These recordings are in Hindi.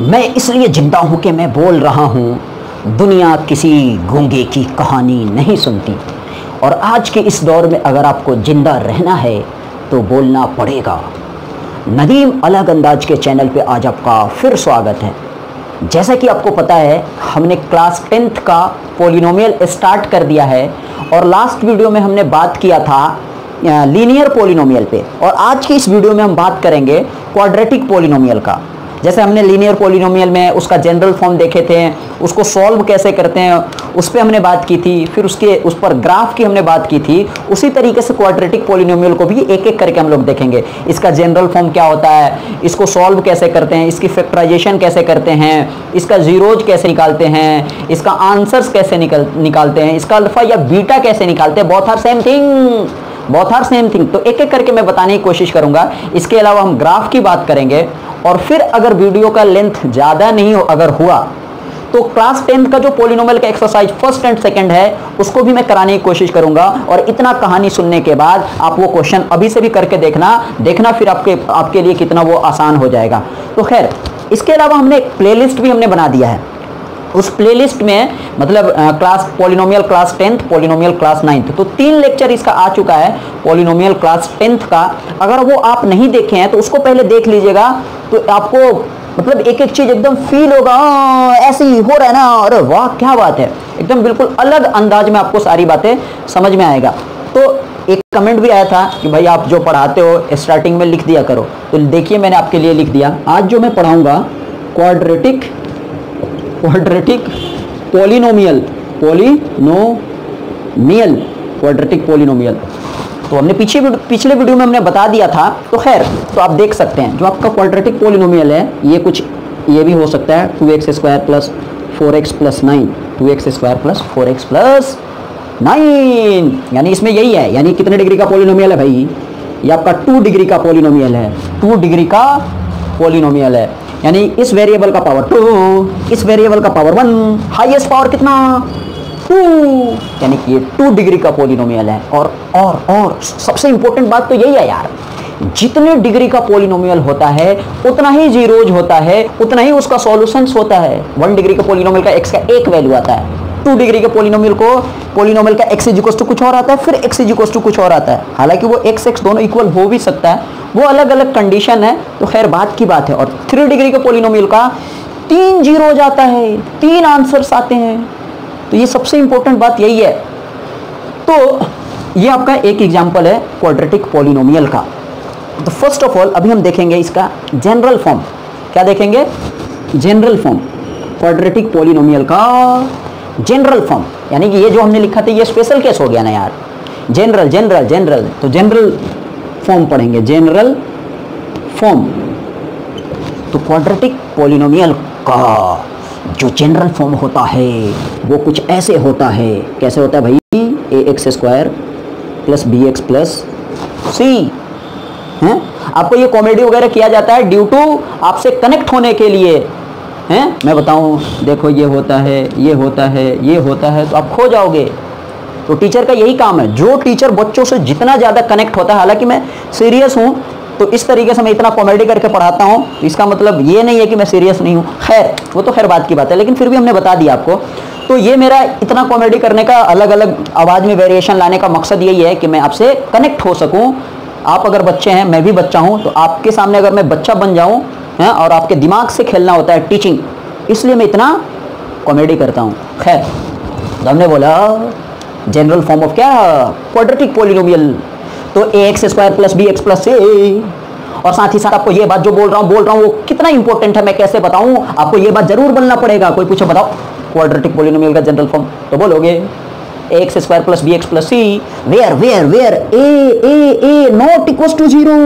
मैं इसलिए ज़िंदा हूँ कि मैं बोल रहा हूँ, दुनिया किसी गूँगे की कहानी नहीं सुनती। और आज के इस दौर में अगर आपको ज़िंदा रहना है तो बोलना पड़ेगा। नदीम अलग अंदाज के चैनल पे आज आपका फिर स्वागत है। जैसा कि आपको पता है, हमने क्लास टेंथ का पोलिनोमियल स्टार्ट कर दिया है, और लास्ट वीडियो में हमने बात किया था लीनियर पोलिनोमियल पे। और आज की इस वीडियो में हम बात करेंगे क्वाड्रेटिक पोलिनोमियल का। जैसे हमने लीनियर पोलिनोमियल में उसका जनरल फॉर्म देखे थे, उसको सॉल्व कैसे करते हैं, उस पर हमने बात की थी, फिर उसके, उस पर ग्राफ की हमने बात की थी, उसी तरीके से क्वाड्रेटिक पोलिनोमियल को भी एक एक करके हम लोग देखेंगे। इसका जनरल फॉर्म क्या होता है, इसको सॉल्व कैसे करते हैं, इसकी फैक्टराइजेशन कैसे करते हैं, इसका जीरोज कैसे निकालते हैं, इसका आंसर्स कैसे निकल, निकालते हैं, इसका अल्फ़ा या बीटा कैसे निकालते हैं बहुत आर सेम थिंग बहुत आर सेम थिंग तो एक एक करके मैं बताने की कोशिश करूँगा। इसके अलावा हम ग्राफ की बात करेंगे। और फिर अगर वीडियो का लेंथ ज़्यादा नहीं हो, अगर हुआ तो क्लास टेंथ का जो पोलिनोमल का एक्सरसाइज फ़र्स्ट एंड सेकंड है, उसको भी मैं कराने की कोशिश करूँगा। और इतना कहानी सुनने के बाद आप वो क्वेश्चन अभी से भी करके देखना देखना फिर आपके आपके लिए कितना वो आसान हो जाएगा। तो खैर, इसके अलावा हमने एक प्लेलिस्ट भी हमने बना दिया है। उस प्लेलिस्ट में मतलब class polynomial class tenth polynomial class ninth तो तीन लेक्चर इसका आ चुका है पोलिनोमियल क्लास टेंथ का। अगर वो आप नहीं देखे हैं तो उसको पहले देख लीजिएगा। तो आपको मतलब एक एक चीज़ एकदम फील होगा ऐसे ही हो रहा है ना, अरे वाह, क्या बात है। एकदम बिल्कुल अलग अंदाज में आपको सारी बातें समझ में आएगा। तो एक कमेंट भी आया था कि भाई, आप जो पढ़ाते हो स्टार्टिंग में लिख दिया करो। तो देखिए, मैंने आपके लिए लिख दिया। आज जो मैं पढ़ाऊँगा quadratic quadratic polynomial polynomial quadratic polynomial तो हमने पीछे पिछले वीडियो में हमने बता दिया था तो खैर तो आप देख सकते हैं, जो आपका क्वाड्रेटिक पोलिनोमियल है, ये कुछ, ये भी हो सकता है two x square plus four x plus nine two x square plus four x plus nine यानी इसमें यही है, यानी कितने डिग्री का पोलिनोमियल है भाई? ये आपका टू डिग्री का पोलिनोमियल है। टू डिग्री का पोलिनोमियल है। यानी इस वेरिएबल का पावर टू इस वेरिएबल का पावर वन हाईएस्ट पावर कितना? टू यानी कि ये टू डिग्री का पोलिनोमियल है। और और और, सबसे इंपॉर्टेंट बात तो यही है यार, जितने डिग्री का पोलिनोमियल होता है, उतना ही जीरोज होता है, उतना ही उसका सॉल्यूशंस होता है। वन डिग्री का पोलिनोमियल का एक्स का एक वैल्यू आता है। टू डिग्री के पोलिनोमियल को पोलिनोमियल का एक्स इजिकल्स टू कुछ और आता है, फिर एक्स इजिकल्स टू कुछ और आता है। हालाँकि वो एक्स एक्स दोनों इक्वल हो भी सकता है। वो अलग अलग कंडीशन है तो खैर बात की बात है। और थ्री डिग्री के पोलिनोमियल का तीन ज़ीरो जाता है, तीन आंसर्स आते हैं। तो ये सबसे इंपॉर्टेंट बात यही है। तो ये आपका एक एग्ज़ाम्पल है क्वाड्रेटिक पोलिनोमियल का। तो फ़र्स्ट ऑफ़ ऑल अभी हम देखेंगे इसका जनरल फॉर्म क्या देखेंगे? जनरल फॉर्म क्वाड्रेटिक पोलिनोमियल का जनरल फॉर्म यानी कि ये जो हमने लिखा था, ये स्पेशल केस हो गया ना यार। जनरल जनरल जनरल तो जनरल फॉर्म पढ़ेंगे। जनरल फॉर्म तो क्वाड्रेटिक पोलिनोमियल का जो जनरल फॉर्म होता है, वो कुछ ऐसे होता है। कैसे होता है भाई? A x square plus b x plus c हैं? आपको ये कॉमेडी वगैरह किया जाता है ड्यू टू आपसे कनेक्ट होने के लिए। हैं? मैं बताऊँ, देखो, ये होता है, ये होता है, ये होता है तो आप खो जाओगे। तो टीचर का यही काम है। जो टीचर बच्चों से जितना ज़्यादा कनेक्ट होता है, हालाँकि मैं सीरियस हूँ तो इस तरीके से मैं इतना कॉमेडी करके पढ़ाता हूँ इसका मतलब ये नहीं है कि मैं सीरियस नहीं हूँ। खैर, वो तो खैर बात की बात है, लेकिन फिर भी हमने बता दिया आपको। तो ये मेरा इतना कॉमेडी करने का अलग अलग आवाज़ में वेरिएशन लाने का मकसद यही है कि मैं आपसे कनेक्ट हो सकूँ। आप अगर बच्चे हैं, मैं भी बच्चा हूँ तो आपके सामने अगर मैं बच्चा बन जाऊँ हैं, और आपके दिमाग से खेलना होता है टीचिंग इसलिए मैं इतना कॉमेडी करता हूँ। खैर तो हमने बोला जनरल फॉर्म ऑफ़ क्या? क्वाड्रेटिक पोलिनोमियल तो a x square plus b x plus a और साथ ही साथ आपको ये बात जो बोल रहा हूँ, बोल रहा हूँ, वो कितना इंपॉर्टेंट है, मैं कैसे बताऊँ? आपको ये बात ज़रूर बोलना पड़ेगा। कोई पूछो, बताओ। क्वाड्रेटिक पोलिनोमियल का जनरल फॉर्म तो बोलोगे x square plus b x plus c where where where a a a not equal to zero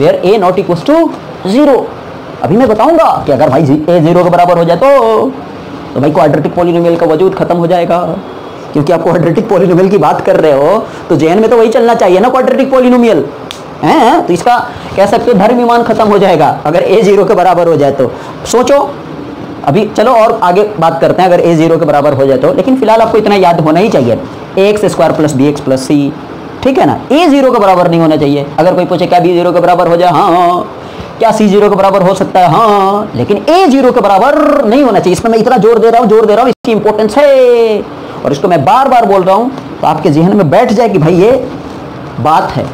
where a not equal to zero. अभी मैं बताऊँगा कि अगर भाई ए ज़ीरो के बराबर हो जाए तो तो भाई क्वाड्रेटिक पोलिनोमियल का वजूद खत्म हो जाएगा। क्योंकि आप क्वाड्रेटिक पोलिनोमियल की बात कर रहे हो तो जेन में तो वही चलना चाहिए ना क्वाड्रेटिक पोलिनोमियल हैं तो इसका कह सकते हो धर्म ईमान खत्म हो जाएगा, अगर ए ज़ीरो के बराबर हो जाए तो। सोचो। अभी चलो और आगे बात करते हैं, अगर ए ज़ीरो के बराबर हो जाए तो। लेकिन फ़िलहाल आपको इतना याद होना ही चाहिए। A x square plus b x plus c ठीक है ना? ए ज़ीरो के बराबर नहीं होना चाहिए। अगर कोई पूछे क्या बी ज़ीरो के बराबर हो जाए? हाँ। क्या सी ज़ीरो के बराबर हो सकता है? हाँ लेकिन ए ज़ीरो के बराबर नहीं होना चाहिए। इसमें मैं इतना ज़ोर दे रहा हूँ, ज़ोर दे रहा हूँ, इसकी इंपॉर्टेंस है। और इसको मैं बार बार बोल रहा हूँ तो आपके जहन में बैठ जाए कि भाई ये बात है।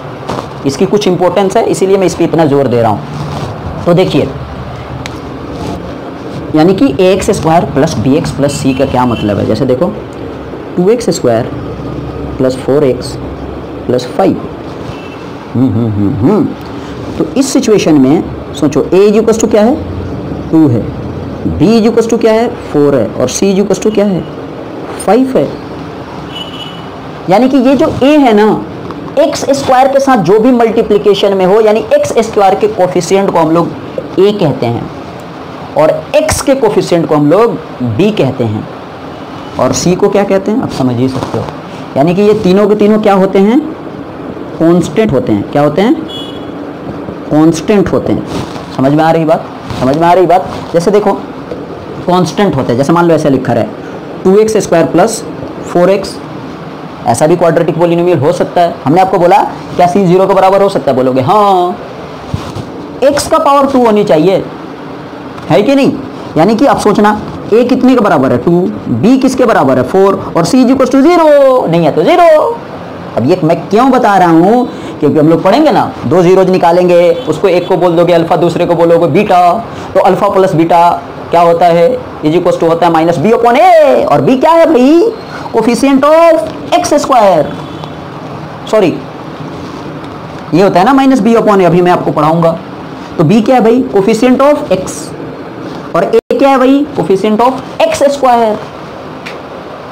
इसकी कुछ इंपॉर्टेंस है, इसीलिए मैं इस पर इतना ज़ोर दे रहा हूँ। तो देखिए, यानी कि a x square plus b x plus c का क्या मतलब है? जैसे देखो two x square plus four x plus five hmm तो इस सिचुएशन में सोचो ए इज़ टू क्या है? टू है। बी इज़ टू क्या है? फोर है। और सी इज़ टू क्या है? फाइव है। यानी कि ये जो ए है ना एक्स स्क्वायर के साथ जो भी मल्टीप्लीकेशन में हो, यानी एक्स स्क्वायर के कोफिशियंट को हम लोग ए कहते हैं और x के कोफिशियंट को हम लोग b कहते हैं। और c को क्या कहते हैं? आप समझ ही सकते हो। यानी कि ये तीनों के तीनों क्या होते हैं? कॉन्स्टेंट होते हैं। क्या होते हैं? कांस्टेंट होते हैं। समझ में आ रही बात? समझ में आ रही बात? जैसे देखो कांस्टेंट होते हैं। जैसे मान लो ऐसे लिखा है two x square plus four x ऐसा भी क्वाड्रेटिक पोलिनोमियल हो सकता है। हमने आपको बोला, क्या सी ज़ीरो के बराबर हो सकता है? बोलोगे हाँ। एक्स का पावर टू होनी चाहिए। है कि नहीं? यानी कि आप सोचना ए कितने के बराबर है? टू बी किसके बराबर है? फोर और सी जी टू ज़ीरो नहीं है तो ज़ीरो अब ये मैं क्यों बता रहा हूँ? क्योंकि हम लोग पढ़ेंगे ना, दो जीरोज निकालेंगे, उसको एक को बोल दोगे अल्फ़ा, दूसरे को बोलोगे बीटा तो अल्फ़ा प्लस बीटा क्या होता है? इज़ इक्व टू होता है माइनस बी अपॉन ए, और बी क्या है भाई? Coefficient of x square sorry ये होता है ना माइनस बी अपॉन ए, अभी मैं आपको पढ़ाऊँगा। तो बी क्या है भाई? कोफिशियंट ऑफ़ एक्स और ए क्या है भाई? कोफिशियंट ऑफ़ एक्स स्क्वायर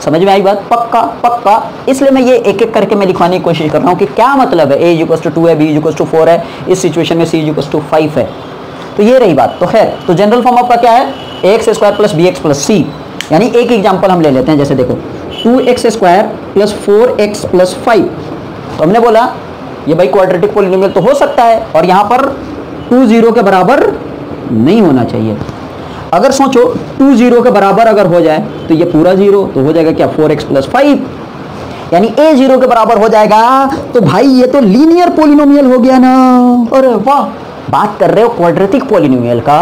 समझ में आई बात? पक्का पक्का। इसलिए मैं ये एक एक करके मैं लिखवाने की कोशिश कर रहा हूँ कि क्या मतलब है ए इक्वस टू टू है बी इक्वस टू फोर है, इस सिचुएशन में सी इक्वस टू फाइव है। तो ये रही बात। तो खैर तो जनरल फॉर्म आपका क्या है? A x square plus b x plus c यानी एक एग्ज़ाम्पल हम ले लेते हैं, जैसे देखो two x square plus four x plus five तो हमने बोला, ये भाई क्वाड्रेटिक पोलिनोमियल तो हो सकता है, और यहाँ पर टू ज़ीरो के बराबर नहीं होना चाहिए। अगर सोचो, टू ज़ीरो के बराबर अगर हो जाए तो ये पूरा ज़ीरो तो हो जाएगा क्या? Four x plus five. यानी ए ज़ीरो के बराबर हो जाएगा तो भाई ये तो लीनियर पोलिनोमियल हो गया ना। अरे वाह! बात कर रहे हो क्वाड्रेटिक पोलिनोमियल का?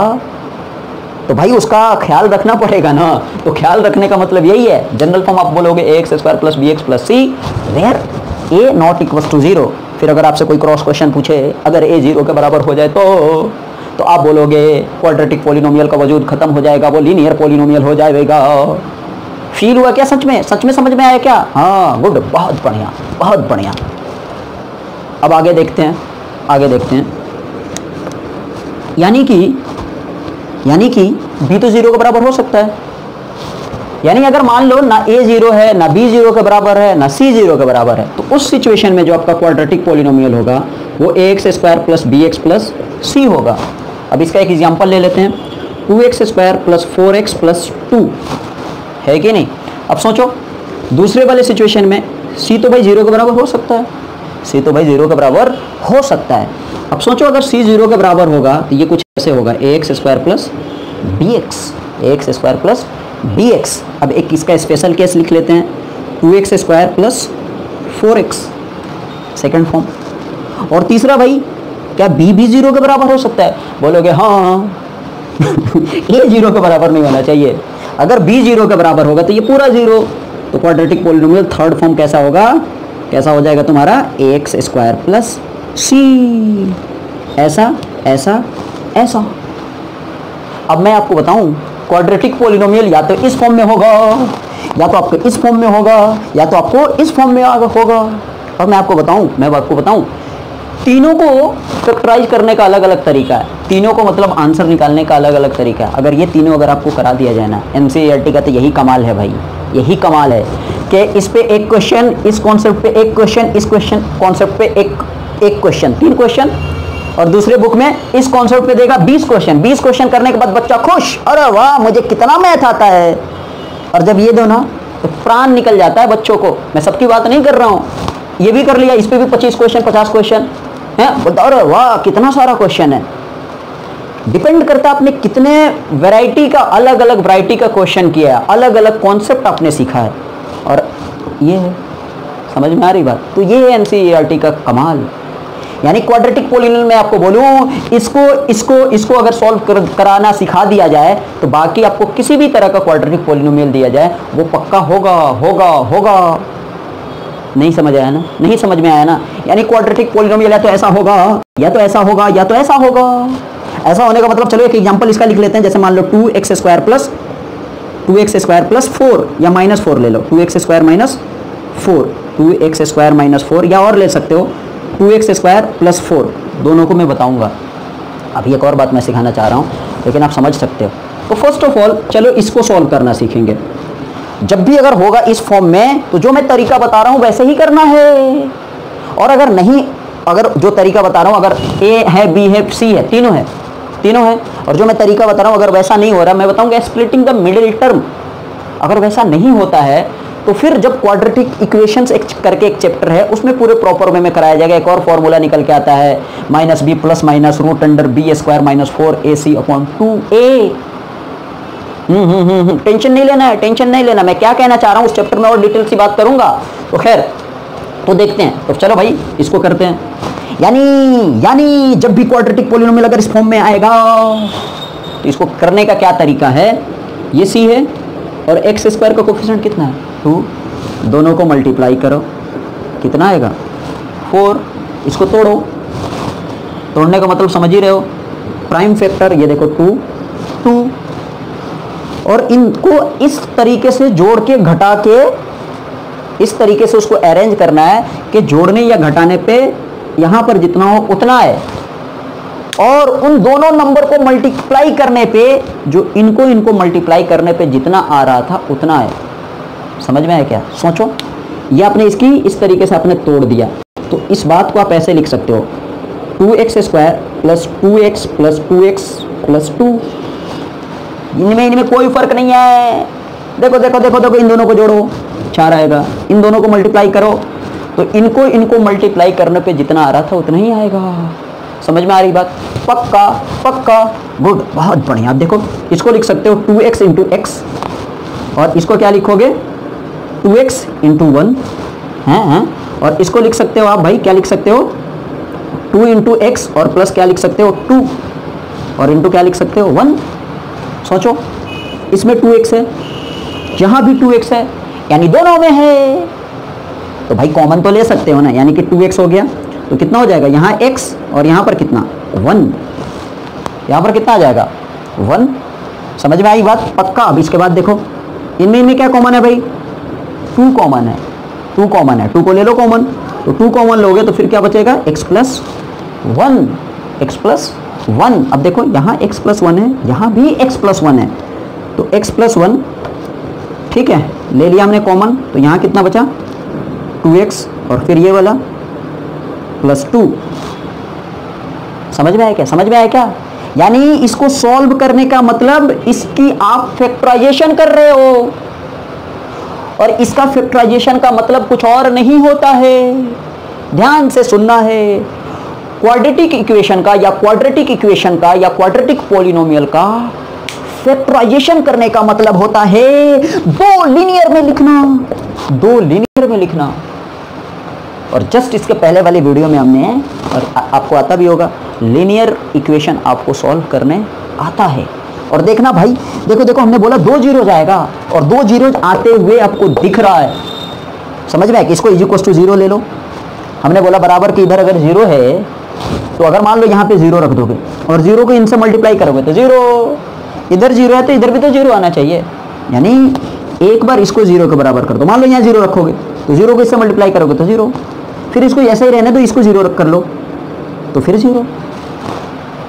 तो भाई उसका ख्याल रखना पड़ेगा ना। तो ख्याल रखने का मतलब यही है जनरल फॉर्म आप बोलोगे a x square plus b x plus c where a not equal to zero फिर अगर आपसे कोई क्रॉस क्वेश्चन पूछे, अगर ए ज़ीरो के बराबर हो जाए तो? तो आप बोलोगे क्वाड्रेटिक पोलिनोमियल का वजूद खत्म हो जाएगा, वो लीनियर पोलिनोमियल हो जाएगा। फील हुआ क्या सच में? सच में समझ में आया क्या? हाँ गुड बहुत बढ़िया बहुत बढ़िया। अब आगे देखते हैं, आगे देखते हैं। यानी कि यानी कि बी तो ज़ीरो के बराबर हो सकता है। यानी अगर मान लो ना ए ज़ीरो है, ना बी ज़ीरो के बराबर है, ना सी ज़ीरो के बराबर है तो उस सिचुएशन में जो आपका क्वाड्रेटिक पोलिनोमियल होगा, वो a x square plus b x plus c होगा। अब इसका एक एग्ज़ाम्पल ले लेते हैं। Two x square plus four x plus two है कि नहीं? अब सोचो, दूसरे वाले सिचुएशन में सी तो भाई ज़ीरो के बराबर हो सकता है। सी तो भाई ज़ीरो के बराबर हो सकता है। अब सोचो, अगर सी ज़ीरो के बराबर होगा तो ये कुछ ऐसे होगा a x square plus b x x square plus b x अब एक इसका स्पेशल केस लिख लेते हैं। Two x square plus four x second form और तीसरा भाई क्या बी भी ज़ीरो के बराबर हो सकता है? बोलोगे हाँ ए ज़ीरो के बराबर नहीं होना चाहिए। अगर बी ज़ीरो के बराबर होगा तो ये पूरा ज़ीरो तो क्वाड्रेटिक पोलिनोमियल थर्ड फॉर्म कैसा होगा? कैसा हो जाएगा तुम्हारा? A x square plus c ऐसा ऐसा ऐसा। अब मैं आपको बताऊँ क्वाड्रेटिक पोलिनोमियल या तो इस फॉर्म में होगा, या तो आपको इस फॉर्म में होगा, या तो आपको इस फॉर्म में होगा। और मैं आपको बताऊँ, मैं आपको बताऊँ तीनों को फैक्टराइज करने का अलग अलग तरीका है। तीनों को मतलब आंसर निकालने का अलग अलग तरीका है। अगर ये तीनों अगर आपको करा दिया जाए ना e का तो यही कमाल है भाई। यही कमाल है कि इस पे एक क्वेश्चन इस कॉन्सेप्ट पे एक क्वेश्चन इस क्वेश्चन कॉन्सेप्ट पे एक एक क्वेश्चन तीन क्वेश्चन और दूसरे बुक में इस कॉन्सेप्ट पे देगा 20 क्वेश्चन 20 क्वेश्चन करने के बाद बच्चा खुश, अरे वाह, मुझे कितना मैथ आता है। और जब ये दो ना तो प्राण निकल जाता है बच्चों को। मैं सबकी बात नहीं कर रहा हूँ। ये भी कर लिया, इस पर भी पच्चीस क्वेश्चन पचास क्वेश्चन है? अरे वाह कितना सारा क्वेश्चन है। डिपेंड करता आपने कितने वैरायटी का अलग अलग वैरायटी का क्वेश्चन किया है अलग अलग कॉन्सेप्ट आपने सीखा है। और ये है समझ में आ रही बात? तो ये है एनसीईआरटी का कमाल। यानी क्वाड्रेटिक पोलिनोमियल में आपको बोलूँ इसको इसको इसको अगर सॉल्व कर, कराना सिखा दिया जाए तो बाकी आपको किसी भी तरह का क्वाड्रेटिक पोलिनोमियल दिया जाए वो पक्का होगा होगा होगा। नहीं समझ आया ना? नहीं समझ में आया ना? यानी क्वाड्रेटिक पोलिनोमियल या तो ऐसा होगा, या तो ऐसा होगा, या तो ऐसा होगा। ऐसा होने का मतलब चलो एक एग्जांपल इसका लिख लेते हैं, जैसे मान लो two x square plus two x square plus four या माइनस फोर ले लो। Two x square minus four two x square minus four या और ले सकते हो two x square plus four दोनों को मैं बताऊँगा। अभी एक और बात मैं सिखाना चाह रहा हूँ, लेकिन आप समझ सकते हो। तो फ़र्स्ट ऑफ़ ऑल चलो इसको सॉल्व करना सीखेंगे। जब भी अगर होगा इस फॉर्म में तो जो मैं तरीका बता रहा हूँ वैसे ही करना है। और अगर नहीं, अगर जो तरीका बता रहा हूँ, अगर ए है बी है सी है, तीनों है तीनों है, और जो मैं तरीका बता रहा हूँ, अगर वैसा नहीं हो रहा, मैं बताऊँगा स्प्लिटिंग द मिडिल टर्म अगर वैसा नहीं होता है तो फिर जब क्वाड्रेटिक इक्वेशंस एक करके एक चैप्टर है, उसमें पूरे प्रॉपर वे में कराया जाएगा। एक और फॉर्मूला निकल के आता है minus b plus minus root under b square minus four a c upon two a tension नहीं लेना है टेंशन नहीं लेना। मैं क्या कहना चाह रहा हूँ, उस चैप्टर में और डिटेल सी बात करूँगा। तो खैर तो देखते हैं। तो चलो भाई, इसको करते हैं। यानी यानी, जब भी क्वाड्रेटिक पोलिनोमियल अगर इस फॉर्म में आएगा तो इसको करने का क्या तरीका है? ये सी है, और एक्स स्क्वायर का कोफिशिएंट कितना है? टू दोनों को मल्टीप्लाई करो। कितना आएगा? फोर इसको तोड़ो। तोड़ने का मतलब समझ ही रहे हो। प्राइम फैक्टर ये देखो टू टू और इनको इस तरीके से जोड़ के, घटा के, इस तरीके से उसको अरेंज करना है कि जोड़ने या घटाने पे यहाँ पर जितना हो उतना है। और उन दोनों नंबर को मल्टीप्लाई करने पे, जो इनको इनको मल्टीप्लाई करने पे जितना आ रहा था, उतना है। समझ में आया क्या? सोचो। ये आपने इसकी इस तरीके से आपने तोड़ दिया। तो इस बात को आप ऐसे लिख सकते हो। Two x square plus two x plus two x plus two इनमें इनमें कोई फ़र्क नहीं है। देखो देखो देखो देखो, इन दोनों को जोड़ो। चार आएगा इन दोनों को मल्टीप्लाई करो। तो इनको इनको मल्टीप्लाई करने पे जितना आ रहा था उतना ही आएगा। समझ में आ रही बात? पक्का पक्का। गुड बहुत बढ़िया। आप देखो, इसको लिख सकते हो टू एक्स इंटू एक्स और इसको क्या लिखोगे? टू एक्स इंटू वन है और इसको लिख सकते हो आप भाई, क्या लिख सकते हो? टू इंटू एक्स और प्लस क्या लिख सकते हो? टू और इंटू क्या लिख सकते हो? वन सोचो, इसमें टू एक्स है, यहाँ भी टू एक्स है, यानी दोनों में है। तो भाई कॉमन तो ले सकते हो ना, यानी कि टू एक्स हो गया तो कितना हो जाएगा? यहाँ एक्स और यहाँ पर कितना? वन यहाँ पर कितना आ जाएगा? वन समझ में आई बात? पक्का? अब इसके बाद देखो, इनमें इनमें क्या कॉमन है भाई? टू कॉमन है। टू कॉमन है। टू को ले लो कॉमन तो टू कॉमन लोगे तो फिर क्या बचेगा? X plus one x plus one. अब देखो, यहाँ एक्स प्लस वन है, यहाँ भी एक्स प्लस वन है। तो एक्स प्लस वन ठीक है, ले लिया हमने कॉमन तो यहाँ कितना बचा? टू एक्स और फिर ये वाला प्लस टू समझ में आया क्या? समझ में आया क्या? यानी इसको सॉल्व करने का मतलब इसकी आप फैक्टराइजेशन कर रहे हो। और इसका फैक्टराइजेशन का मतलब कुछ और नहीं होता है। ध्यान से सुनना है। क्वाड्रेटिक इक्वेशन का या क्वाड्रेटिक इक्वेशन का या क्वाड्रेटिक पोलिनोमियल का फैक्टराइजेशन करने का मतलब होता है दो लीनियर में लिखना। दो लीनियर में लिखना। और जस्ट इसके पहले वाले वीडियो में हमने, और आपको आता भी होगा लीनियर इक्वेशन आपको सॉल्व करने आता है। और देखना भाई, देखो देखो, हमने बोला दो ज़ीरो जाएगा, और दो ज़ीरो आते हुए आपको दिख रहा है। समझ में है कि इसको इजिक्वस टू ज़ीरो ले लो? हमने बोला बराबर कि इधर अगर ज़ीरो है तो अगर मान लो यहाँ पे ज़ीरो रख दोगे और ज़ीरो को इनसे मल्टीप्लाई करोगे तो ज़ीरो इधर ज़ीरो है तो इधर भी तो ज़ीरो आना चाहिए। यानी एक बार इसको ज़ीरो के बराबर कर दो। मान लो यहाँ ज़ीरो रखोगे तो ज़ीरो को इससे मल्टीप्लाई करोगे तो ज़ीरो फिर इसको ऐसा ही रहने दो, इसको ज़ीरो कर लो तो फिर ज़ीरो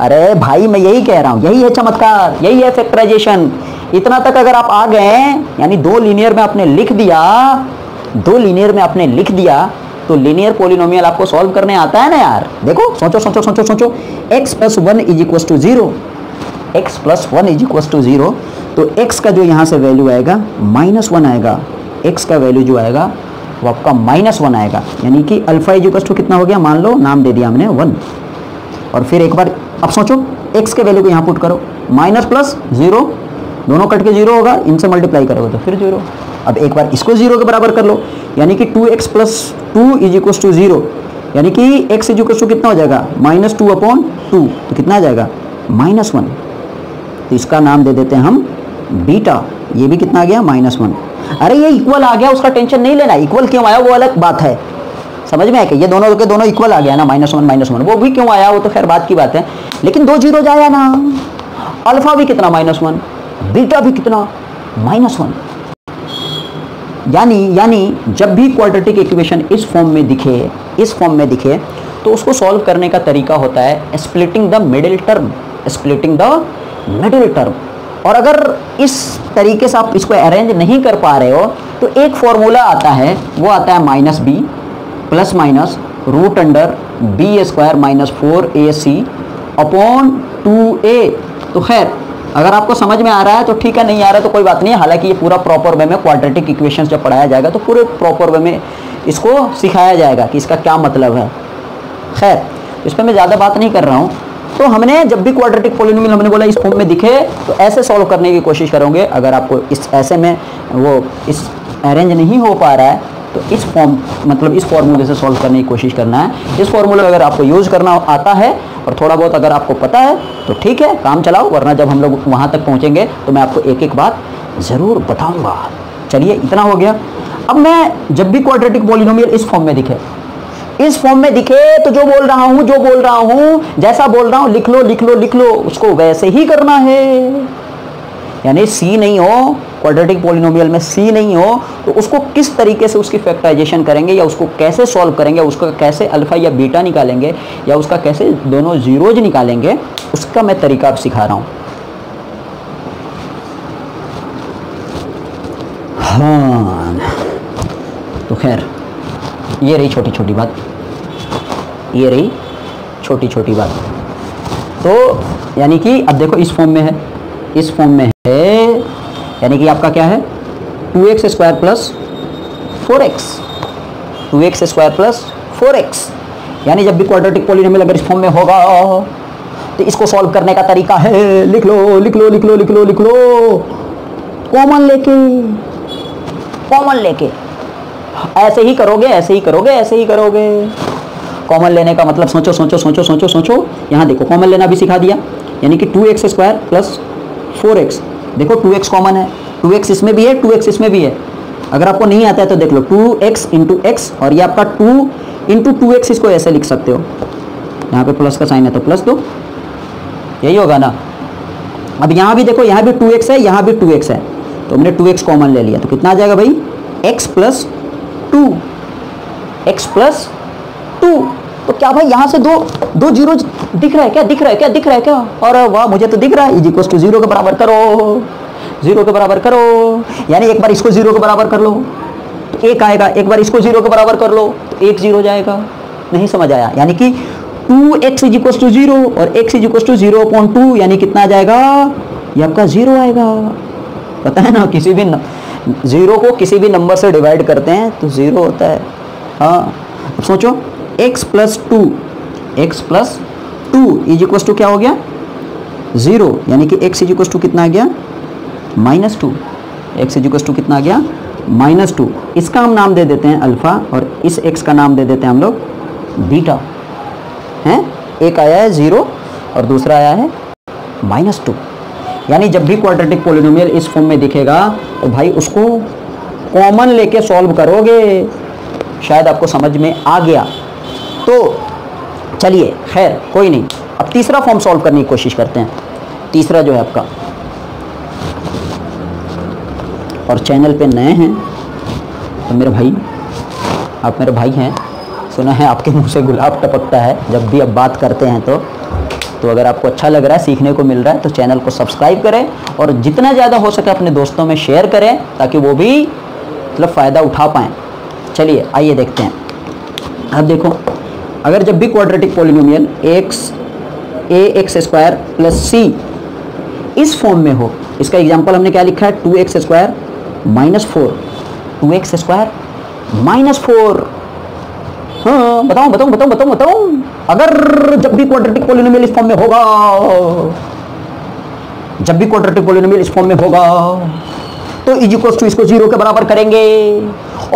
अरे भाई, मैं यही कह रहा हूँ, यही है चमत्कार, यही है फैक्टराइजेशन इतना तक अगर आप आ गए, यानी दो लीनियर में आपने लिख दिया, दो लीनियर में आपने लिख दिया तो लीनियर पोलिनोमियल आपको सॉल्व करने आता है ना यार? देखो, सोचो सोचो सोचो सोचो। X plus one is equal to zero x plus one is equal to zero तो x का जो यहाँ से वैल्यू आएगा माइनस वन आएगा। X का वैल्यू जो आएगा, वो आपका माइनस वन आएगा। यानी कि अल्फ़ा इजिकल्स टू कितना हो गया? मान लो, नाम दे दिया हमने वन और फिर एक बार, अब सोचो एक्स के वैल्यू को यहाँ पुट करो। माइनस प्लस ज़ीरो दोनों कट के ज़ीरो होगा, इनसे मल्टीप्लाई करोगे तो फिर ज़ीरो अब एक बार इसको ज़ीरो के बराबर कर लो, यानी कि two x plus two is equal to zero यानी कि एक्स इज़ इक्व टू कितना हो जाएगा? माइनस टू अपॉन टू तो कितना आ जाएगा? माइनस वन तो इसका नाम दे देते हैं हम बीटा ये भी कितना आ गया? माइनस वन अरे ये इक्वल आ गया, उसका टेंशन नहीं लेना इक्वल क्यों आया? वो अलग बात है। समझ में आया कि ये दोनों के दोनों इक्वल आ गया ना माइनस वन माइनस वन वो भी क्यों आया? वो तो खैर बात की बात है। लेकिन दो ज़ीरो जाया ना। अल्फ़ा भी कितना? माइनस वन बीटा भी कितना? माइनस वन यानी यानी, जब भी क्वाड्रेटिक इक्वेशन इस फॉर्म में दिखे, इस फॉर्म में दिखे तो उसको सॉल्व करने का तरीका होता है splitting the middle term splitting the middle term और अगर इस तरीके से आप इसको अरेंज नहीं कर पा रहे हो तो एक फॉर्मूला आता है, वो आता है minus b plus minus root under b square minus four a c upon two a तो खैर अगर आपको समझ में आ रहा है तो ठीक है, नहीं आ रहा है तो कोई बात नहीं हालाँकि ये पूरा प्रॉपर वे में क्वाड्रेटिक इक्वेशंस जब पढ़ाया जाएगा तो पूरे प्रॉपर वे में इसको सिखाया जाएगा कि इसका क्या मतलब है। खैर, इस पर मैं ज़्यादा बात नहीं कर रहा हूँ। तो हमने जब भी क्वाड्रेटिक पोलिनोमियल हमने बोला इस फॉर्म में दिखे तो ऐसे सॉल्व करने की कोशिश करोगे। अगर आपको इस ऐसे में वो इस अरेंज नहीं हो पा रहा है तो इस फॉर्म मतलब इस फॉर्मूले से सॉल्व करने की कोशिश करना है। इस फॉर्मूले अगर आपको यूज़ करना आता है और थोड़ा बहुत अगर आपको पता है तो ठीक है, काम चलाओ, वरना जब हम लोग वहाँ तक पहुँचेंगे तो मैं आपको एक एक बात ज़रूर बताऊँगा। चलिए, इतना हो गया। अब मैं जब भी क्वाड्रेटिक पॉलिनोमियल इस फॉर्म में दिखे। इस फॉर्म में दिखे तो जो बोल रहा हूँ, जो बोल रहा हूँ, जैसा बोल रहा हूँ, लिख लो लिख लो लिख लो, उसको वैसे ही करना है। यानी सी नहीं हो क्वाड्रेटिक पॉलिनोमियल में सी नहीं हो तो उसको किस तरीके से उसकी फैक्टराइजेशन करेंगे या उसको कैसे सॉल्व करेंगे उसका कैसे अल्फ़ा या बीटा निकालेंगे या उसका कैसे दोनों जीरोज निकालेंगे, उसका मैं तरीका आप सिखा रहा हूँ। हाँ। तो खैर, ये रही छोटी छोटी बात। ये रही छोटी छोटी बात। तो यानी कि अब देखो इस फॉर्म में है, इस फॉर्म में है। यानी कि आपका क्या है? Two x square plus four x. Two x square plus four x. यानी जब भी क्वाड्रेटिक पॉलिनोमियल अगर इस फॉर्म में होगा तो इसको सॉल्व करने का तरीका है। लिख लो लिख लो लिख लो लिख लो लिख लो। कॉमन लेके। कॉमन लेके। ऐसे ही करोगे, ऐसे ही करोगे, ऐसे ही करोगे। कॉमन लेने का मतलब सोचो सोचो सोचो सोचो सोचो। यहाँ देखो कॉमन लेना भी सिखा दिया। यानी कि two x square plus four x. देखो टू एक्स कॉमन है टू एक्स इसमें भी है टू एक्स इसमें भी है। अगर आपको नहीं आता है तो देख लो टू एक्स इंटू एक्स और ये आपका टू इंटू टू एक्स इसको ऐसे लिख सकते हो। यहाँ पे प्लस का साइन है तो प्लस दो। यही होगा ना? अब यहाँ भी देखो, यहाँ भी टू एक्स है, यहाँ भी टू एक्स है। तो हमने टू एक्स कॉमन ले लिया। तो कितना आ जाएगा भाई? X plus two x plus two तो क्या भाई यहाँ से दो दो ज़ीरो दिख रहा है क्या? दिख रहा है क्या? दिख रहा है क्या? और वाह, मुझे तो दिख रहा है। इज़ टू ज़ीरो के बराबर करो। ज़ीरो के बराबर करो। यानी एक बार इसको ज़ीरो के बराबर कर लो। तो एक आएगा, एक बार इसको ज़ीरो के बराबर कर लो। तो एक ज़ीरो जाएगा। नहीं समझ आया। यानी कि two x is two zero और x is equal to zero upon two यानी कितना आ जाएगा? ये आपका ज़ीरो आएगा। पता है ना, किसी भी ज़ीरो को किसी भी नंबर से डिवाइड करते हैं तो ज़ीरो होता है। हाँ। सोचो। X plus two x plus two is equal to क्या हो गया? ज़ीरो यानी कि एक्स इज़ इक्वल टू कितना आ गया? Minus two x is equal to कितना आ गया? माइनस टू इसका हम नाम दे देते हैं अल्फ़ा और इस एक्स का नाम दे देते हैं हम लोग बीटा हैं? एक आया है ज़ीरो और दूसरा आया है माइनस टू यानी जब भी क्वाड्रेटिक पोलिनोमियल इस फॉर्म में दिखेगा तो भाई उसको कॉमन लेके सॉल्व करोगे। शायद आपको समझ में आ गया। तो चलिए, खैर, कोई नहीं। अब तीसरा फॉर्म सॉल्व करने की कोशिश करते हैं। तीसरा जो है आपका। और चैनल पे नए हैं तो मेरे भाई, आप मेरे भाई हैं, सुना है आपके मुँह से गुलाब टपकता है। जब भी आप बात करते हैं तो तो अगर आपको अच्छा लग रहा है, सीखने को मिल रहा है तो चैनल को सब्सक्राइब करें और जितना ज़्यादा हो सके अपने दोस्तों में शेयर करें, ताकि वो भी मतलब फ़ायदा उठा पाएँ। चलिए, आइए देखते हैं। अब देखो अगर जब भी quadratic polynomial x a x square plus c इस फॉर्म में हो, इसका एग्जांपल हमने क्या लिखा है? Two x square minus four two x square minus four हाँ बताओ बताओ बताओ बताओ बताओ अगर जब भी क्वाड्रेटिक पोलिनोमियल इस फॉर्म में होगा, जब भी क्वाड्रेटिक पोलिनोमियल इस फॉर्म में होगा तो इज़ इक्वल टू इसको ज़ीरो के बराबर करेंगे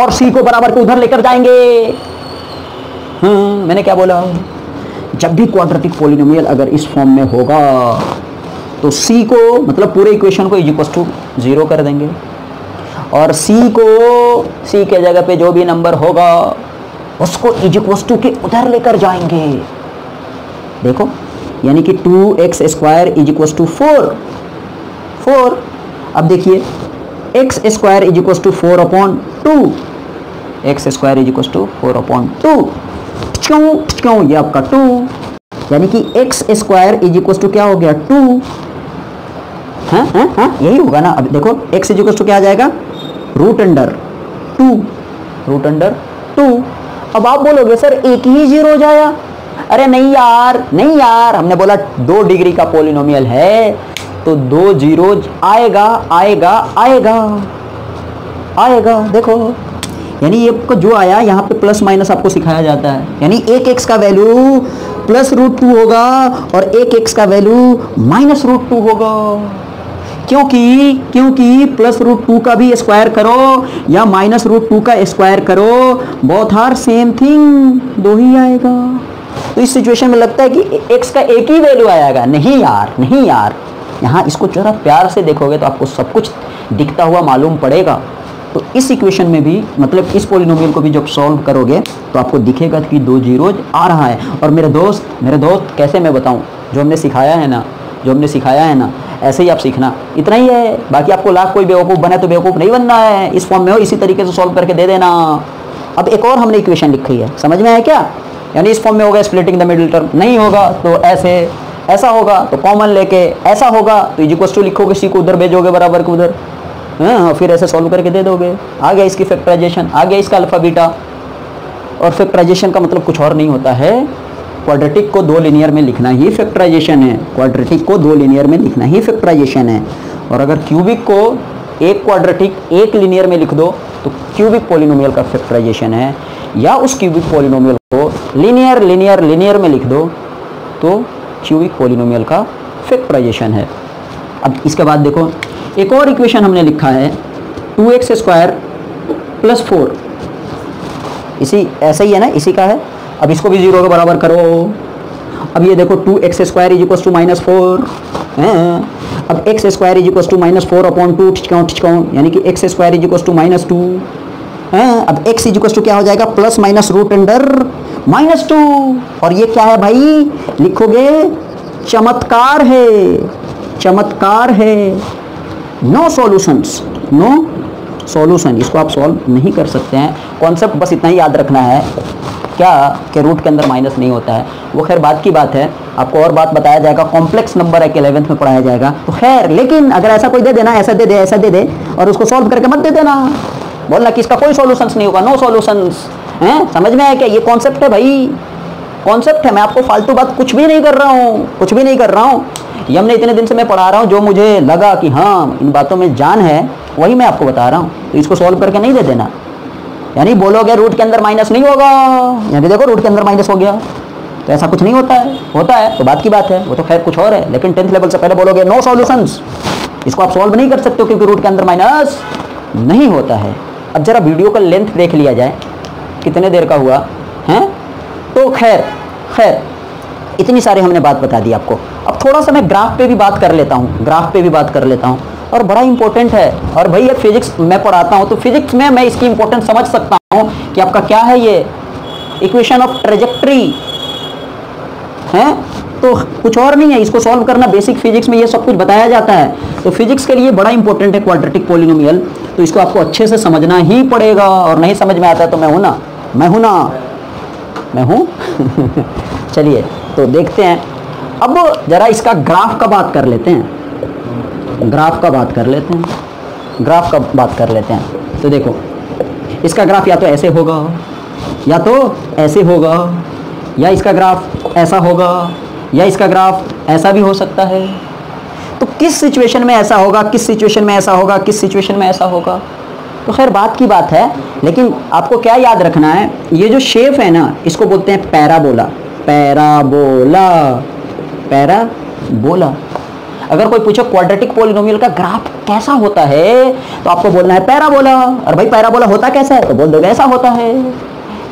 और सी को बराबर को उधर लेकर जाएँगे। हाँ मैंने क्या बोला? जब भी क्वाड्रेटिक पोलिनोमियल अगर इस फॉर्म में होगा तो c को मतलब पूरे इक्वेशन को इज़ टू ज़ीरो कर देंगे। और c को, c के जगह पे जो भी नंबर होगा, उसको इज़ टू के उधर लेकर जाएँगे। देखो, यानी कि two x square is two four four अब देखिए x square is two four upon two x square is two four upon two क्यों क्यों? ये आपका टू। यानी कि x square is equals two क्या हो गया? टू। हाँ हाँ हाँ यही होगा ना। अब देखो एक्स इज़ इक्वस टू क्या आ जाएगा? Root under two. Root under two. अब आप बोलोगे, सर, एक ही ज़ीरो जाएगा अरे नहीं यार नहीं यार। हमने बोला, दो डिग्री का पोलिनोमियल है तो दो ज़ीरो आएगा आएगा आएगा। आएगा, देखो। यानी ये जो आया, यहाँ पे प्लस माइनस आपको सिखाया जाता है। यानी एक एक्स का वैल्यू प्लस रूट टू होगा और एक एक्स का वैल्यू माइनस रूट टू होगा। क्योंकि क्योंकि प्लस रूट टू का भी स्क्वायर करो या माइनस रूट टू का स्क्वायर करो बोथ आर सेम थिंग दो ही आएगा। तो इस सिचुएशन में लगता है कि एक्स का एक ही वैल्यू आएगा। नहीं यार नहीं यार। यहाँ इसको जरा प्यार से देखोगे तो आपको सब कुछ दिखता हुआ मालूम पड़ेगा। तो इस इक्वेशन में भी मतलब इस पोलिनोमियल को भी जब सॉल्व करोगे तो आपको दिखेगा कि दो जीरोज आ रहा है। और मेरे दोस्त मेरे दोस्त, कैसे मैं बताऊँ? जो हमने सिखाया है ना, जो हमने सिखाया है ना, ऐसे ही आप सीखना। इतना ही है। बाकी आपको लाख कोई बेवकूफ़ बने तो बेवकूफ़ नहीं बनना है। इस फॉर्म में हो, इसी तरीके से सॉल्व करके दे देना। अब एक और हमने इक्वेशन लिखी है। समझ में आया क्या? यानी इस फॉर्म में होगा स्प्लिटिंग द मिडिल टर्म नहीं होगा तो ऐसे, ऐसा होगा तो कॉमन लेके ऐसा होगा। तो इज़ टू लिखोगे सी को उधर भेजोगे, बराबर को उधर। हाँ फिर ऐसे सॉल्व करके दे दोगे। आ गया इसकी फैक्टराइजेशन आ गया इसका अल्फ़ा बीटा और फैक्टराइजेशन का मतलब कुछ और नहीं होता है। क्वाड्रेटिक को दो लिनियर में लिखना ही फैक्टराइजेशन है। क्वाड्रेटिक को दो लिनियर में लिखना ही फैक्टराइजेशन है। और अगर क्यूबिक को एक क्वाड्रेटिक एक लिनियर में लिख दो तो क्यूबिक पोलिनोमियल का फैक्टराइजेशन है। या उस क्यूबिक पोलिनोमियल को लिनियर लिनियर लिनियर में लिख दो तो क्यूबिक पोलिनोमियल का फैक्टराइजेशन है। अब इसके बाद देखो एक और इक्वेशन हमने लिखा है, two x square plus four. इसी, ऐसा ही है ना? इसी का है? अब इसको भी ज़ीरो के बराबर करो। अब ये देखो, two x square is equals two minus four. अब x square is equals two minus four upon two ठिचकाऊँ ठिचकाऊँ यानी कि x square is equals two minus two. अब एक्स इज़ इक्वस टू क्या हो जाएगा? Plus minus root under minus two. और ये क्या है भाई? लिखोगे, चमत्कार है। चमत्कार है। नो सॉल्यूशंस नो सॉल्यूशन इसको आप सॉल्व नहीं कर सकते हैं। कॉन्सेप्ट बस इतना ही याद रखना है। क्या कि रूट के अंदर माइनस नहीं होता है? वो खैर बात की बात है। आपको और बात बताया जाएगा। कॉम्प्लेक्स नंबर है कि इलेवेंथ में पढ़ाया जाएगा। तो खैर, लेकिन अगर ऐसा कोई दे देना, ऐसा दे दे, ऐसा दे दे, और उसको सॉल्व करके मत दे देना। बोलना कि इसका कोई सॉल्यूशंस नहीं होगा। नो सॉल्यूशंस हैं? समझ में आया क्या? ये कॉन्सेप्ट है भाई। कॉन्सेप्ट है। मैं आपको फालतू बात कुछ भी नहीं कर रहा हूँ। कुछ भी नहीं कर रहा हूँ। ये हमने इतने दिन से मैं पढ़ा रहा हूँ, जो मुझे लगा कि हाँ इन बातों में जान है, वही मैं आपको बता रहा हूँ। तो इसको सॉल्व करके नहीं दे देना। यानी बोलोगे रूट के अंदर माइनस नहीं होगा। यानी देखो रूट के अंदर माइनस हो गया। तो ऐसा कुछ नहीं होता है। होता है तो बात की बात है। वो तो खैर कुछ और है। लेकिन टेंथ लेवल से पहले बोलोगे नो सॉल्यूशंस इसको आप सॉल्व नहीं कर सकते हो क्योंकि रूट के अंदर माइनस नहीं होता है। अब जरा वीडियो का लेंथ देख लिया जाए। कितने देर का हुआ? है? तो खैर खैर, इतनी सारी हमने बात बता दी आपको। थोड़ा सा मैं ग्राफ पे भी बात कर लेता हूँ, ग्राफ पे भी बात कर लेता हूँ। और बड़ा इंपॉर्टेंट है। और भाई ये फिजिक्स मैं पढ़ाता हूँ तो फिजिक्स में मैं इसकी इंपॉर्टेंस समझ सकता हूँ कि आपका क्या है ये इक्वेशन ऑफ़ ट्रेजेक्ट्री है? तो कुछ और नहीं है, इसको सॉल्व करना बेसिक फिजिक्स में ये सब कुछ बताया जाता है। तो फिजिक्स के लिए बड़ा इंपॉर्टेंट है क्वाड्रेटिक पोलिनोमियल तो इसको आपको अच्छे से समझना ही पड़ेगा। और नहीं समझ में आता तो मैं हूँ ना? मैं हूँ ना? मैं हूँ? चलिए तो देखते हैं। अब जरा इसका ग्राफ का बात कर लेते हैं। ग्राफ का बात कर लेते हैं। ग्राफ का बात कर लेते हैं। तो देखो, इसका ग्राफ या तो ऐसे होगा, या तो ऐसे होगा, या इसका ग्राफ ऐसा होगा, या इसका ग्राफ ऐसा भी हो सकता है। तो किस सिचुएशन में ऐसा होगा, किस सिचुएशन में ऐसा होगा, किस सिचुएशन में ऐसा होगा? तो खैर, बात की बात है, लेकिन आपको क्या याद रखना है, ये जो शेप है ना, इसको बोलते हैं पैराबोला। पैराबोला। पैराबोला अगर कोई पूछे क्वाड्रेटिक पोलिनोमियल का ग्राफ कैसा होता है तो आपको बोलना है पैराबोला और भाई पैराबोला होता कैसा है? तो बोल दोगे, ऐसा होता है।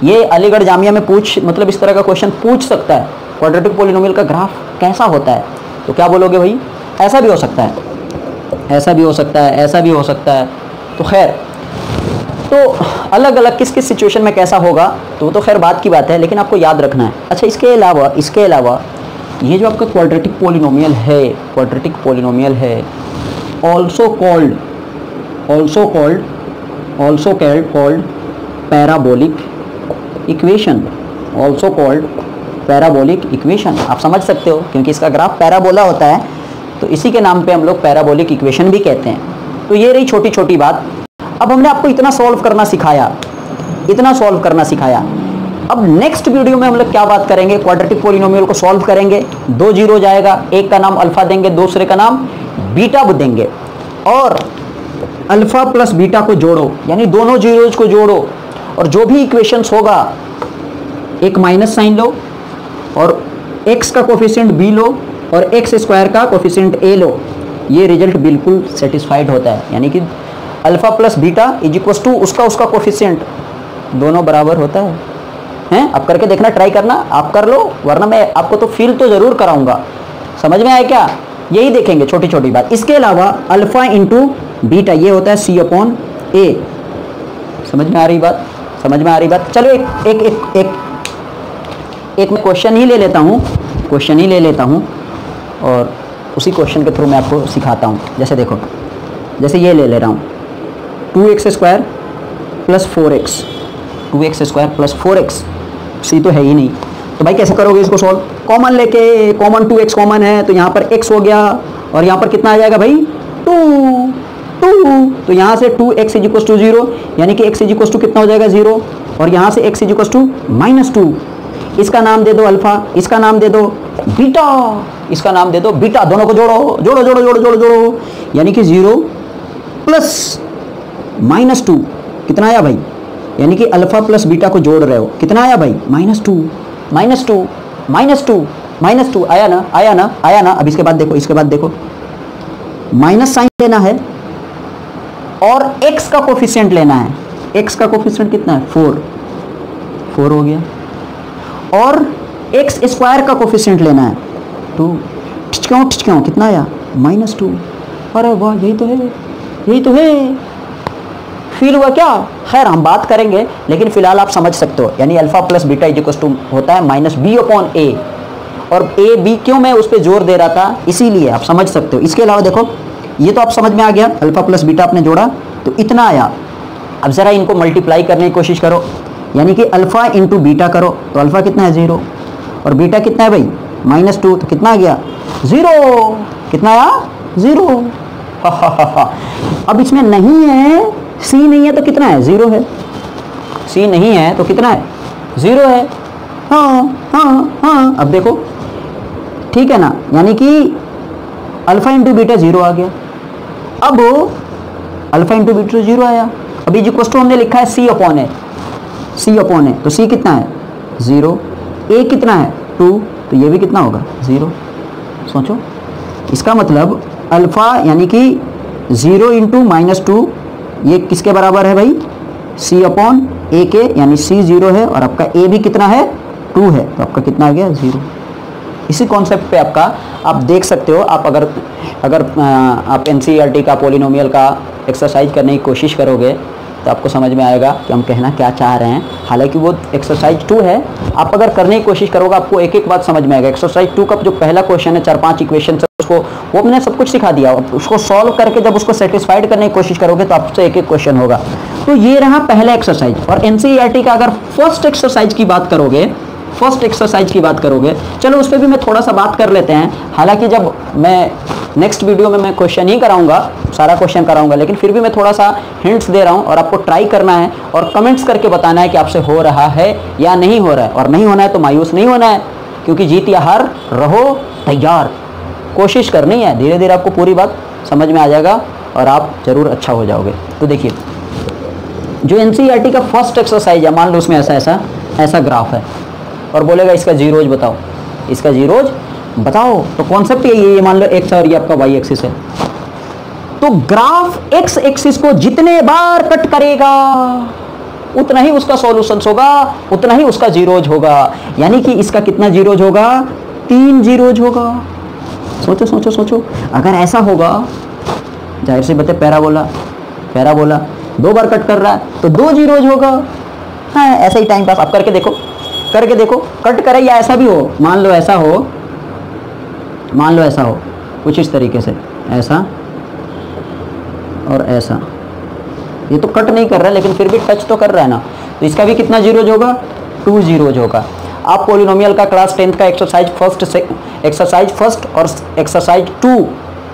ये अलीगढ़ जामिया में पूछ मतलब इस तरह का क्वेश्चन पूछ सकता है। क्वाड्रेटिक पोलिनोमियल का ग्राफ कैसा होता है? तो क्या बोलोगे भाई? ऐसा भी हो सकता है। ऐसा भी हो सकता है, ऐसा भी हो सकता है। तो खैर तो अलग अलग किस किस सिचुएशन में कैसा होगा तो वो तो खैर बात की बात है, लेकिन आपको याद रखना है। अच्छा इसके अलावा इसके अलावा ये जो आपका क्वाड्रेटिक पोलिनोमियल है क्वाड्रेटिक पोलिनोमियल है also called also called also called called parabolic equation also called parabolic equation आप समझ सकते हो, क्योंकि इसका ग्राफ पैराबोला होता है तो इसी के नाम पे हम लोग पैराबोलिक इक्वेशन भी कहते हैं। तो ये रही छोटी छोटी बात। अब हमने आपको इतना सॉल्व करना सिखाया, इतना सॉल्व करना सिखाया। अब नेक्स्ट वीडियो में हम लोग क्या बात करेंगे? क्वाड्रेटिक पोलिनोमियल को सॉल्व करेंगे। दो ज़ीरो जाएगा। एक का नाम अल्फ़ा देंगे, दूसरे का नाम बीटा देंगे। और अल्फ़ा प्लस बीटा को जोड़ो। यानी दोनों जीरोज को जोड़ो। और जो भी इक्वेशंस होगा, एक माइनस साइन लो और एक्स का कोफिशिएंट बी लो और एक्स स्क्वायर का कोफिशिएंट ए लो। ये रिज़ल्ट बिल्कुल सेटिस्फाइड होता है। यानी कि alpha plus beta is equals to उसका उसका कोफिशिएंट दोनों बराबर होता है। हैं? अब करके देखना ट्राई करना, आप कर लो, वरना मैं आपको तो फील तो ज़रूर कराऊँगा। समझ में आया क्या? यही देखेंगे छोटी छोटी बात। इसके अलावा अल्फ़ा इंटू बीटा ये होता है सी अपॉन ए समझ में आ रही बात? समझ में आ रही बात? चलो एक एक एक एक एक मैं क्वेश्चन ही ले लेता हूँ क्वेश्चन ही ले लेता हूँ, और उसी क्वेश्चन के थ्रू मैं आपको सिखाता हूँ। जैसे देखो, जैसे ये ले ले रहा हूँ। Two x square plus four x two x square plus four x c तो है ही नहीं। तो भाई कैसे करोगे इसको सॉल्व कॉमन लेके कॉमन टू एक्स कॉमन है तो यहाँ पर एक्स हो गया, और यहाँ पर कितना आ जाएगा भाई? टू टू तो यहाँ से two x is equals two zero यानी कि एक्स इज़ इक्वस टू कितना हो जाएगा? ज़ीरो और यहाँ से x is equals two minus two इसका नाम दे दो अल्फ़ा इसका नाम दे दो बीटा इसका नाम दे दो बीटा दोनों को जोड़ो जोड़ो जोड़ो जोड़ो जोड़ो जोड़ो। यानी कि ज़ीरो प्लस माइनस टू कितना आया भाई? यानी कि अल्फ़ा प्लस बीटा को जोड़ रहे हो। कितना आया भाई? Minus two. Minus two. Minus two. Minus two. आया ना? आया ना? आया ना? अब इसके बाद देखो, इसके बाद देखो। माइनस साइन लेना है और एक्स का कोफिशियंट लेना है। एक्स का कोफिशिएंट कितना है? फोर। फोर हो गया। और एक्स स्क्वायर का कोफिशियंट लेना है। टू। ठिचकाओ ठिचकाओ कितना आया? Minus two. अरे वाह, यही तो है। यही तो है। फील हुआ क्या? खैर, हम बात करेंगे, लेकिन फ़िलहाल आप समझ सकते हो। यानी alpha plus beta is equals two होता है माइनस बी अपॉन ए और ए बी क्यों मैं उस पर ज़ोर दे रहा था? इसीलिए आप समझ सकते हो। इसके अलावा देखो, ये तो आप समझ में आ गया अल्फ़ा प्लस बीटा आपने जोड़ा तो इतना आया। अब ज़रा इनको मल्टीप्लाई करने की कोशिश करो। यानी कि अल्फ़ा इंटू बीटा करो। तो अल्फ़ा कितना है? ज़ीरो और बीटा कितना है भाई? माइनस टू तो कितना आ गया? ज़ीरो कितना आया? ज़ीरो अब इसमें नहीं है सी नहीं है तो कितना है? ज़ीरो है। सी नहीं है तो कितना है? ज़ीरो है। हाँ हाँ हाँ। अब देखो। ठीक है ना? यानी कि अल्फ़ा इंटू बीटा ज़ीरो आ गया। अब अल्फ़ा इंटू बीटा ज़ीरो आया। अभी जी क्वेश्चन हमने लिखा है सी अपॉन है सी अपॉन है तो सी कितना है? ज़ीरो ए कितना है? टू तो ये भी कितना होगा? ज़ीरो सोचो। इसका मतलब अल्फ़ा यानी कि ज़ीरो इंटू माइनस टू ये किसके बराबर है भाई? सी अपॉन ए के, यानी सी ज़ीरो है, और आपका ए भी कितना है? टू है। तो आपका कितना आ गया? ज़ीरो इसी कॉन्सेप्ट पे आपका, आप देख सकते हो, आप अगर अगर आप एन e का पोलिनोमियल का एक्सरसाइज करने की कोशिश करोगे तो आपको समझ में आएगा कि हम कहना क्या चाह रहे हैं। हालाँकि वो एक्सरसाइज टू है। आप अगर करने की कोशिश करोगे, आपको एक एक बात समझ में आएगा। एक्सरसाइज टू का जो पहला क्वेश्चन है चार पाँच इक्वेशन उसको वो मैंने सब कुछ सिखा दिया। उसको सॉल्व करके जब उसको सेटिस्फाइड करने की कोशिश करोगे तो आपसे एक एक क्वेश्चन होगा। तो ये रहा पहला एक्सरसाइज और एनसीईआरटी e का अगर फ़र्स्ट एक्सरसाइज की बात करोगे फ़र्स्ट एक्सरसाइज की बात करोगे, चलो उस पर भी मैं थोड़ा सा बात कर लेते हैं। हालाँकि जब मैं नेक्स्ट वीडियो में मैं क्वेश्चन ही कराऊँगा, सारा क्वेश्चन कराऊँगा, लेकिन फिर भी मैं थोड़ा सा हिंट्स दे रहा हूँ और आपको ट्राई करना है और कमेंट्स करके बताना है कि आपसे हो रहा है या नहीं हो रहा है। और नहीं होना है तो मायूस नहीं होना है, क्योंकि जीत या हार, रहो तैयार। कोशिश करनी है धीरे धीरे आपको पूरी बात समझ में आ जाएगा और आप ज़रूर अच्छा हो जाओगे। तो देखिए, जो एन e का फ़र्स्ट एक्सरसाइज है, मान लो उसमें ऐसा ऐसा ऐसा ग्राफ है, और बोलेगा इसका जीरोज बताओ। इसका जीरोज बताओ तो कॉन्सेप्ट यही है, ये मान लो एक्स और ये आपका वाई एक्सिस है। तो ग्राफ एक्स एक्सिस को जितने बार कट करेगा, उतना ही उसका सॉल्यूशंस होगा, उतना ही उसका जीरोज होगा। यानी कि इसका कितना जीरोज होगा? तीन जीरोज होगा। सोचो सोचो सोचो। अगर ऐसा होगा, ज़ाहिर सी बते पैरा बोला पैरा बोला, दो बार कट कर रहा है तो दो जीरोज होगा। हाँ ऐसा ही टाइम पास आप करके देखो करके देखो कट करे या ऐसा भी हो, मान लो ऐसा हो मान लो ऐसा हो, कुछ इस तरीके से, ऐसा और ऐसा। ये तो कट नहीं कर रहा है लेकिन फिर भी टच तो कर रहा है ना। तो इसका भी कितना जीरोज होगा? टू जीरोज होगा। आप पोलिनोमियल का क्लास टेंथ का एक्सरसाइज फ़र्स्ट से एक्सरसाइज फ़र्स्ट और एक्सरसाइज टू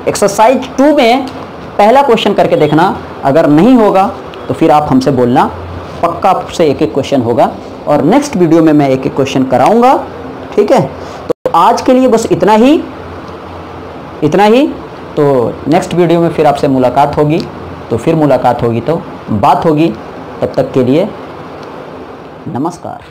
एक्सरसाइज टू में पहला क्वेश्चन करके देखना, अगर नहीं होगा तो फिर आप हमसे बोलना। पक्का आपसे एक एक क्वेश्चन होगा। और नेक्स्ट वीडियो में मैं एक एक क्वेश्चन कराऊँगा। ठीक है? तो आज के लिए बस इतना ही। इतना ही। तो नेक्स्ट वीडियो में फिर आपसे मुलाकात होगी। तो फिर मुलाकात होगी तो बात होगी। तब तक के लिए नमस्कार।